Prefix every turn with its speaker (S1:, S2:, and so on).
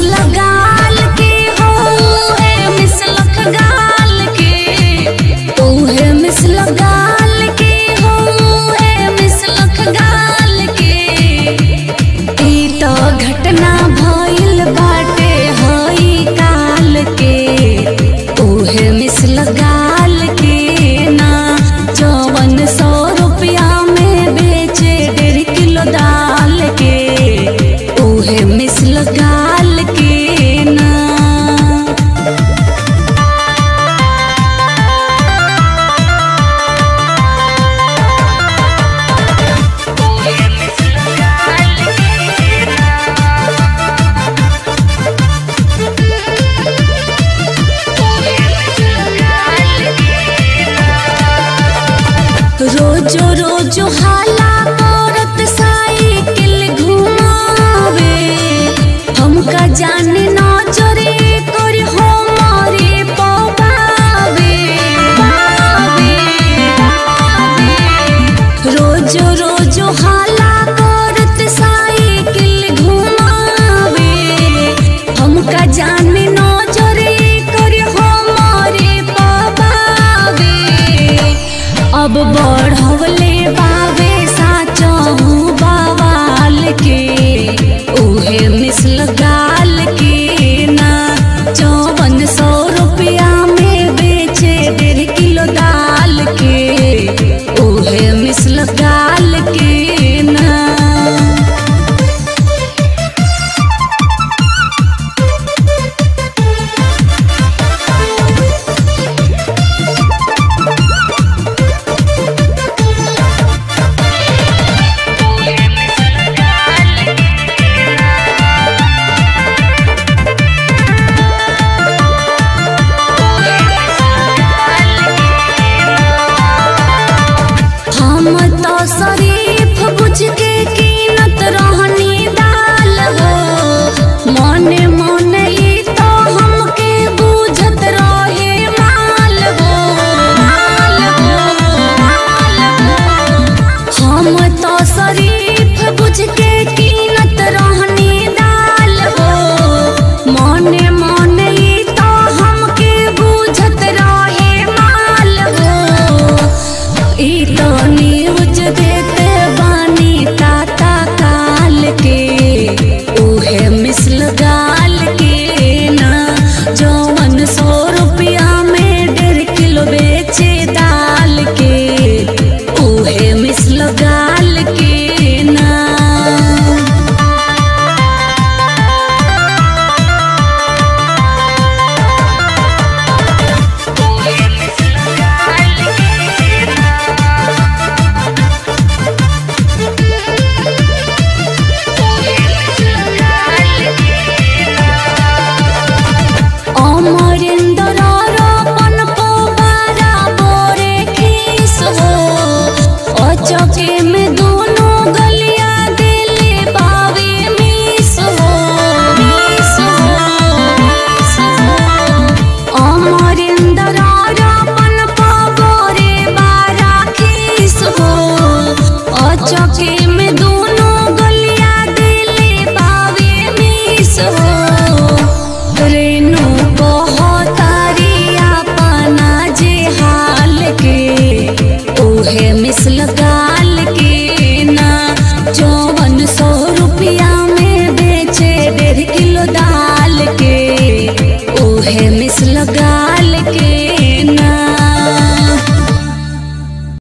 S1: लगा पढ़वले बाबे साचो बाबाल के। ओहे मिसल गा todo. चौके में